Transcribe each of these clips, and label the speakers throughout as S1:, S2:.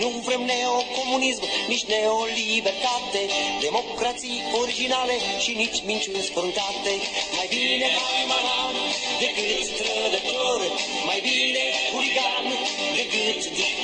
S1: Nu vrem neocomunism, nici neolibertate, democrații originale și nici minciuni sfântate. Mai bine haimanan decât strădător, mai bine huligan decât dictator.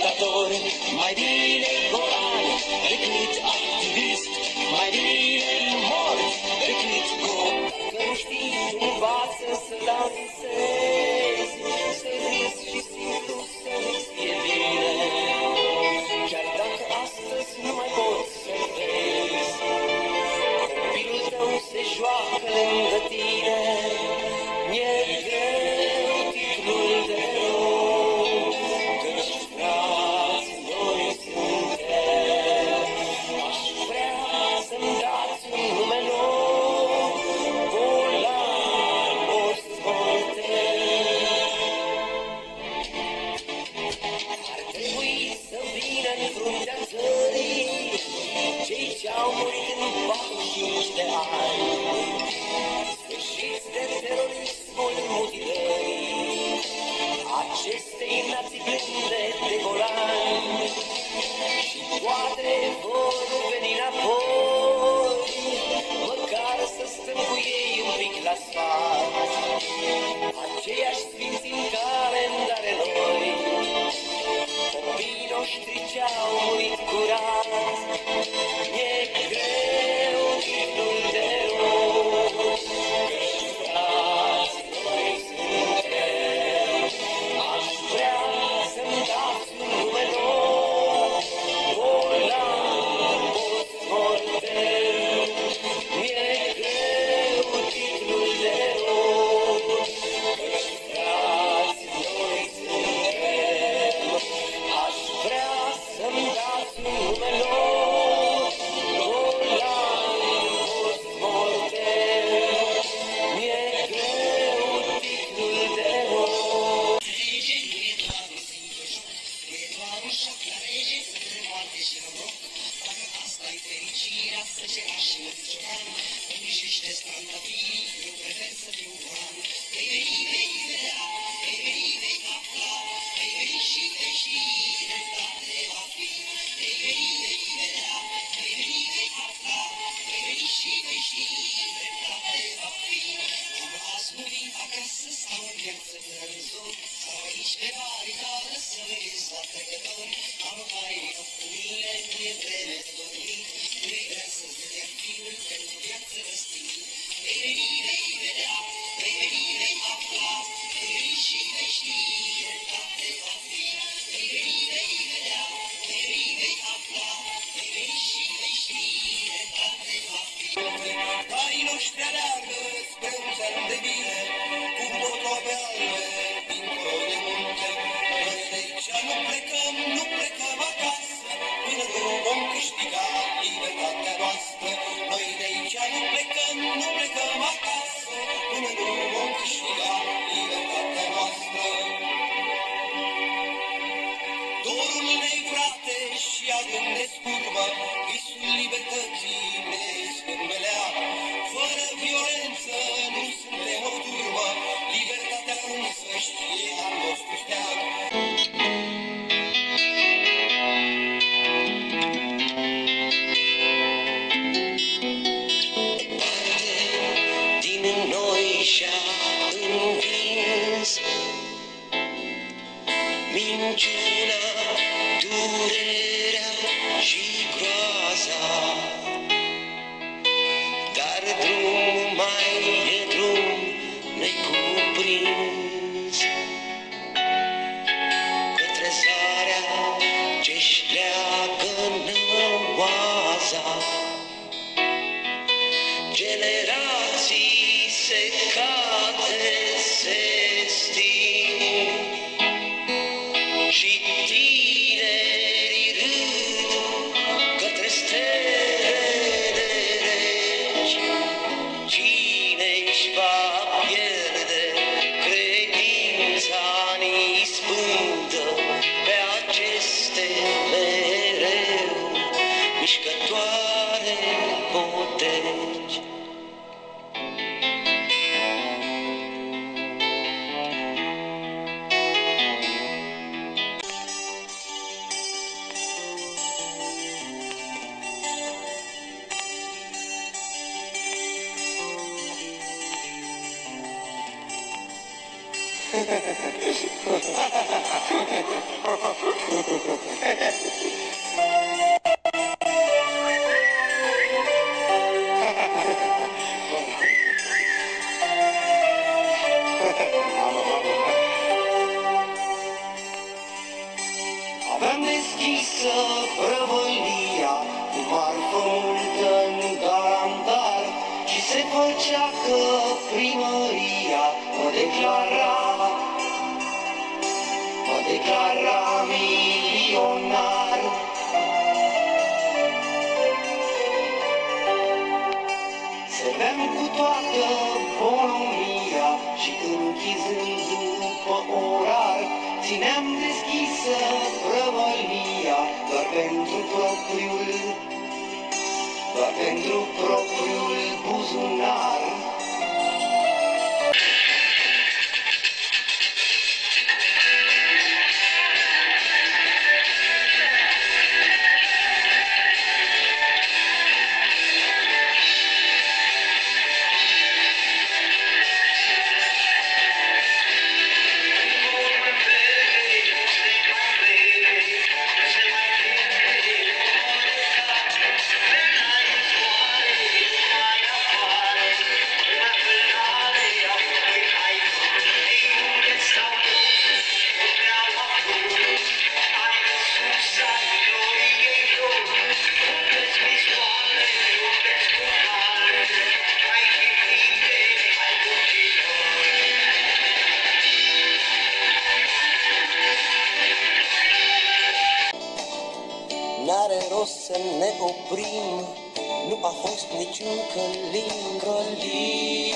S1: giocă lingrolin.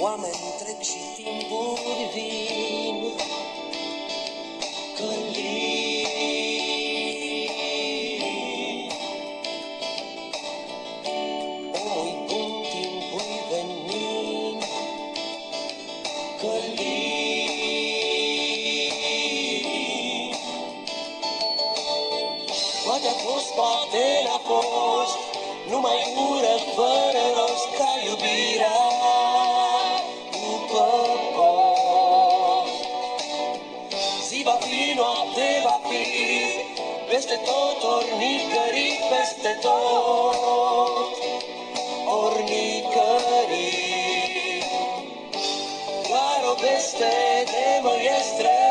S1: Oameni trec și timpuri vin, jesteś, ty mój jesteś.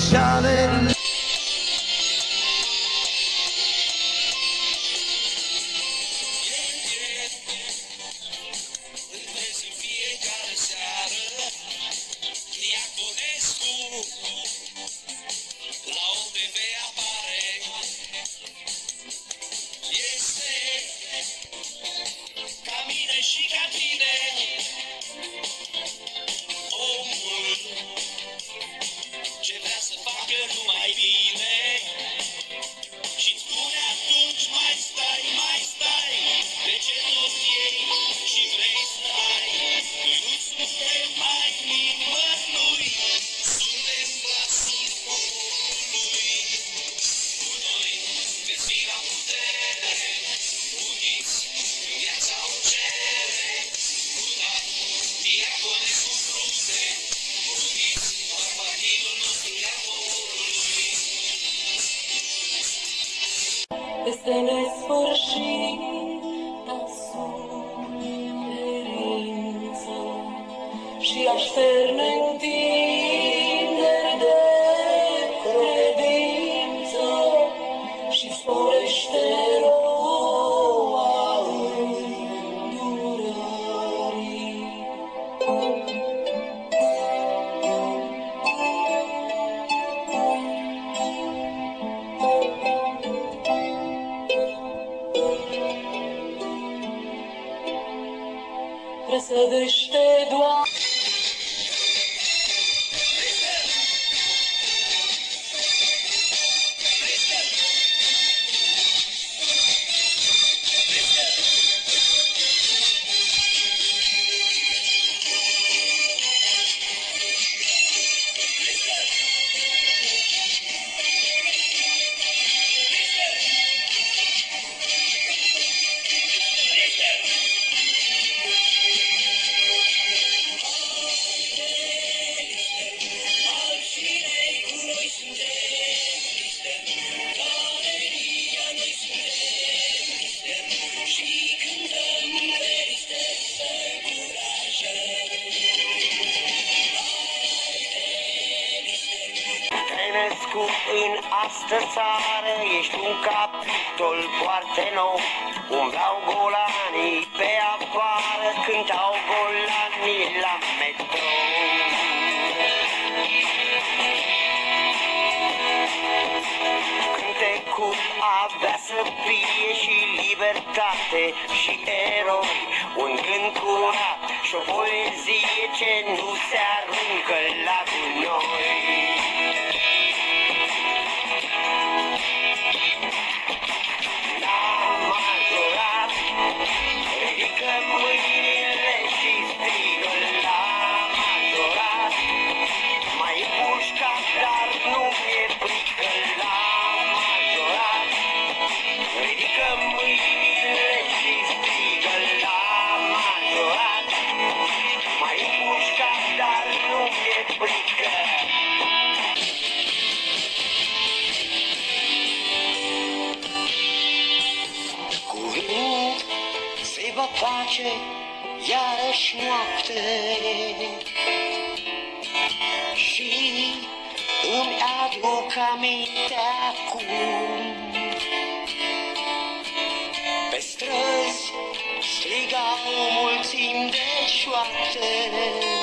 S1: shining. golanii Pe afară cântau golanii la metro. Cântecul avea să fie și libertate și eroi. Un gând curat și o poezie ce nu se aruncă la gunoi. face iarăși noapte Și îmi aduc aminte acum. Pe străzi striga o mulțime de șoapte.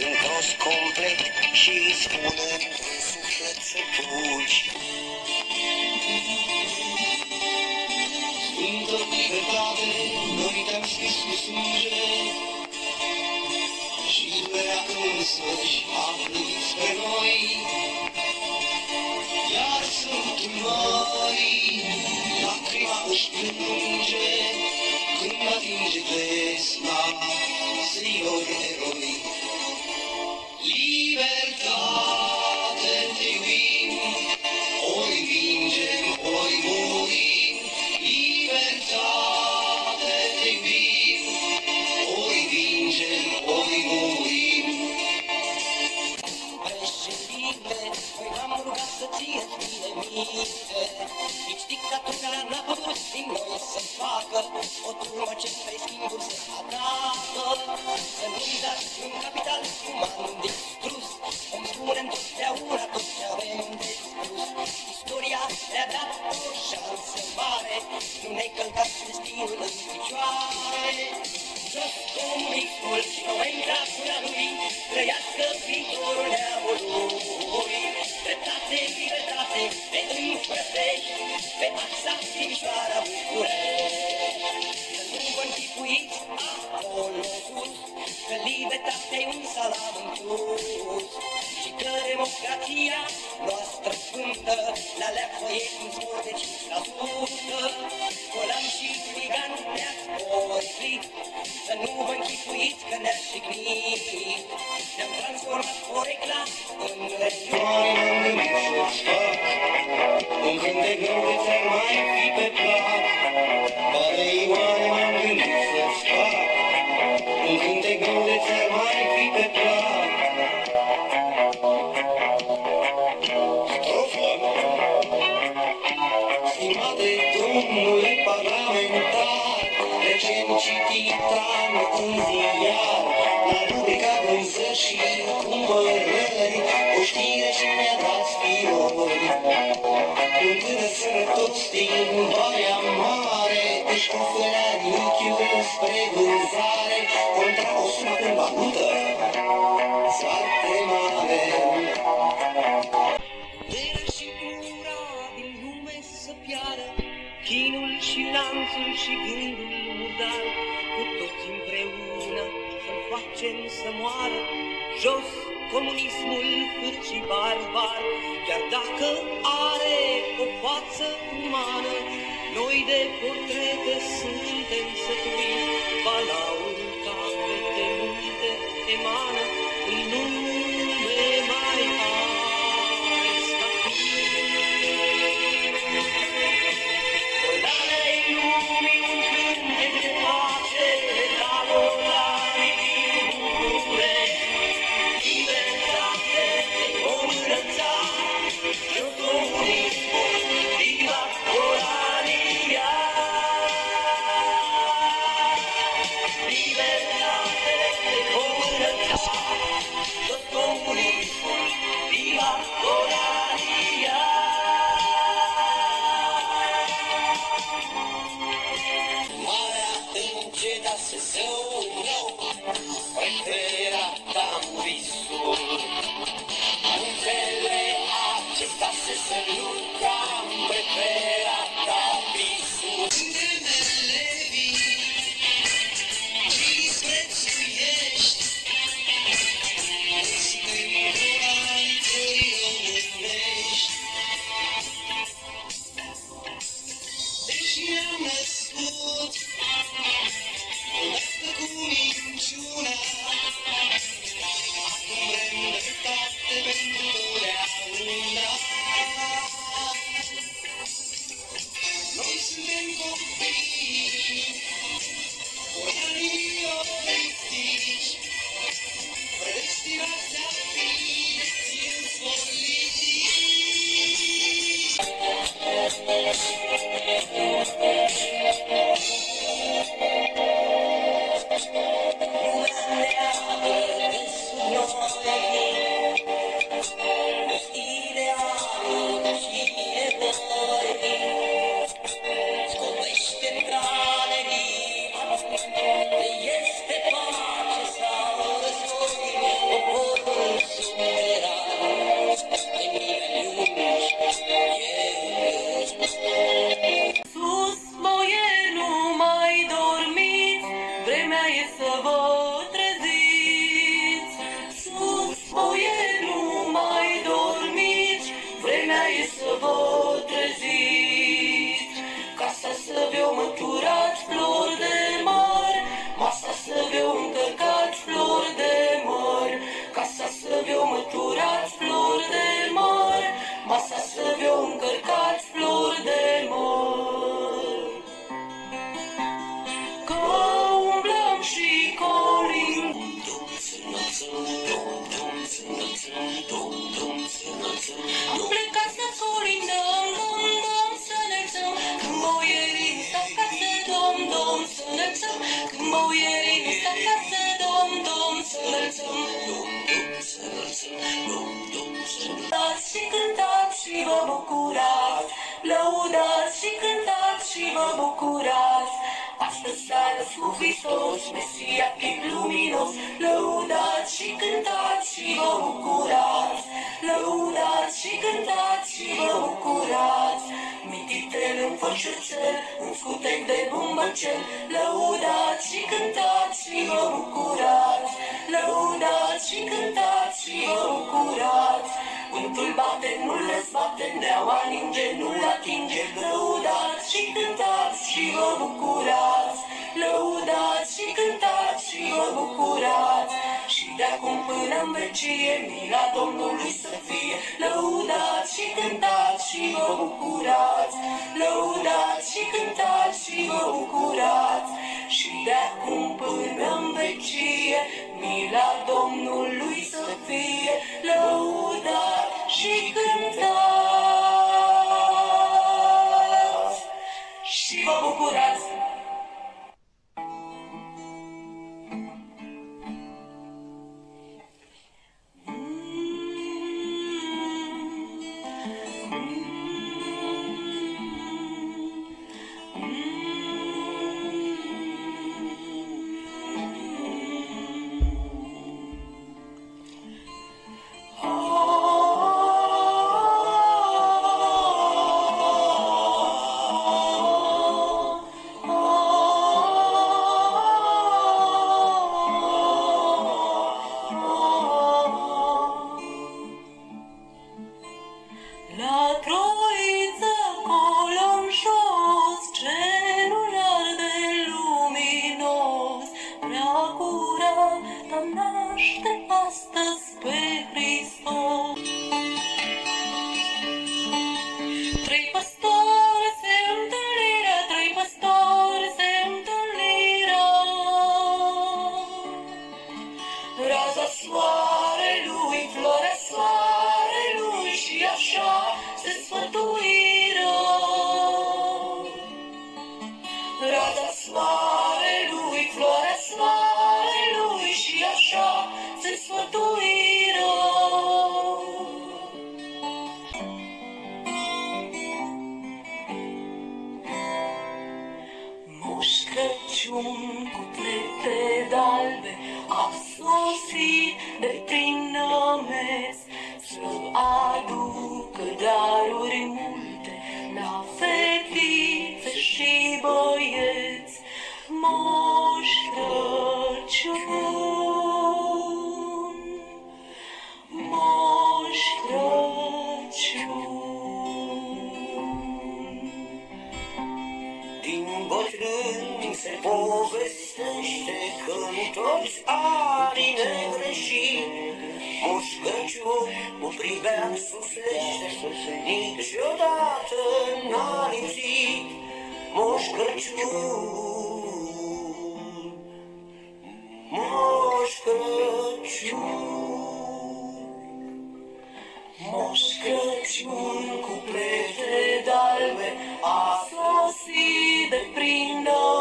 S1: Sunt prost complet și îți spun într-un suflet să fugi.
S2: Sfântă libertate, noi te-am
S1: scris cu sânge Și lumea însăși a plâns pe noi. Iar sunt mari, lacrima își plânge Când atinge vesla, zilor eroi Stimate domnule parlamentar Recent cititam în ziar La rubrica vânzări și cumpărări O știre ce mi-a dat spironi Un tânăr sănătos din Baia Mare Își confălea nichiul spre vânzare Contra o sumă în valută Foarte mare
S3: și lanțul și gândul murdar, Cu toți împreună să facem să moară, Jos comunismul hârț și barbar, Chiar dacă are o față umană, Noi de portrete suntem sătui, Balaul capete munte emană,
S4: vă bucurați, lăudați și cântați și vă bucurați. Astăzi s-a născut Hristos, Mesia, chip luminos, lăudați și cântați și vă bucurați, lăudați și cântați și vă bucurați. Mititel în fășuțel, un scutec de bumbăcel, lăudați și cântați și vă bucurați, lăudați și cântați și vă bucurați. Vântul bate, nu-l răzbate, neaua ninge, nu-l atinge, lăudați și cântați și vă bucurați, lăudați și cântați și vă bucurați. Și de acum până în vecie, mila Domnului să fie, lăudați și cântați și vă bucurați, lăudați și cântați și vă bucurați. Și de acum până în vecie, mila Domnului să fie, lăudați și cântați și vă bucurați. Crăciun cu trepte d'albe a sosit de prin nămes să aducă daruri multe la fetițe și băieți.
S1: Toți anii negreșit Moș Crăciun cu pribean suflește Niciodată n-a lipsit Moș Crăciun Moș Crăciun
S4: Moș Crăciun cu plete d'albe a sosit de prin dome.